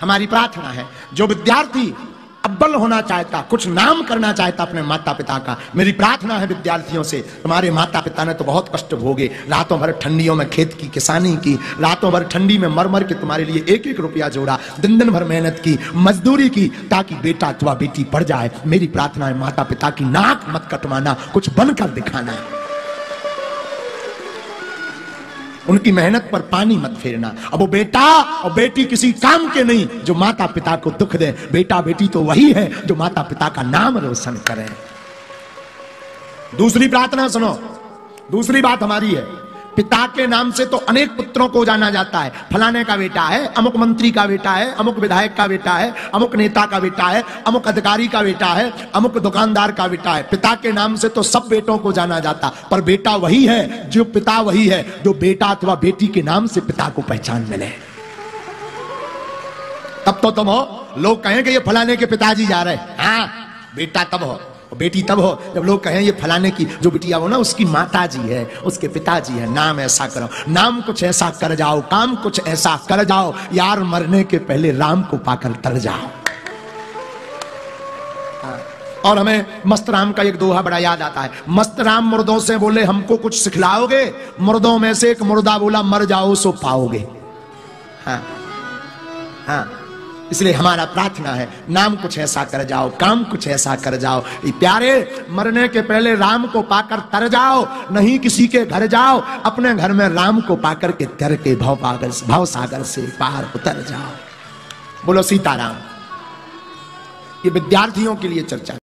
हमारी प्रार्थना है। जो विद्यार्थी अब्बल होना चाहता, कुछ नाम करना चाहता अपने माता पिता का, मेरी प्रार्थना है विद्यार्थियों से, तुम्हारे माता पिता ने तो बहुत कष्ट भोगे। रातों भर ठंडियों में खेत की, किसानी की, रातों भर ठंडी में मर मर के तुम्हारे लिए एक एक रुपया जोड़ा दिन दिन भर मेहनत की, मजदूरी की, ताकि बेटा अथवा बेटी पढ़ जाए। मेरी प्रार्थना है माता पिता की नाक मत कटवाना, कुछ बनकर दिखाना है। उनकी मेहनत पर पानी मत फेरना। अब वो बेटा और बेटी किसी काम के नहीं, जो माता पिता को दुख दे। बेटा बेटी तो वही है, जो माता पिता का नाम रोशन करें। दूसरी प्रार्थना सुनो। दूसरी बात हमारी है। पिता के नाम से तो अनेक पुत्रों को जाना जाता है। फलाने का बेटा है, अमुक मंत्री का बेटा है, अमुक विधायक का बेटा है, अमुक नेता का बेटा है, अमुक अधिकारी का बेटा है, अमुक दुकानदार का बेटा है। पिता के नाम से तो सब बेटों को जाना जाता। पर बेटा वही है, जो पिता वही है, जो बेटा अथवा बेटी के नाम से पिता को पहचान मिले। तब तो तुम हो। लोग कहेंगे, ये फलाने के पिताजी जा रहे हाँ। बेटा तब हो। और बेटी तब हो जब लोग कहें, ये फलाने की जो बिटिया हो ना, उसकी माता जी है, उसके पिताजी है, नाम ऐसा करो। नाम कुछ ऐसा कर जाओ, काम कुछ ऐसा कर जाओ, यार मरने के पहले राम को पाकर तर जाओ। और हमें मस्त राम का एक दोहा बड़ा याद आता है। मस्त राम मुर्दों से बोले, हमको कुछ सिखलाओगे? मुर्दों में से एक मुर्दा बोला, मर जाओ सो पाओगे। हाँ। हाँ। इसलिए हमारा प्रार्थना है, नाम कुछ ऐसा कर जाओ, काम कुछ ऐसा कर जाओ। प्यारे, मरने के पहले राम को पाकर तर जाओ, नहीं किसी के घर जाओ, अपने घर में राम को पाकर के तर के भाव पागर भाव सागर से पार उतर जाओ। बोलो, सीताराम, ये विद्यार्थियों के लिए चर्चा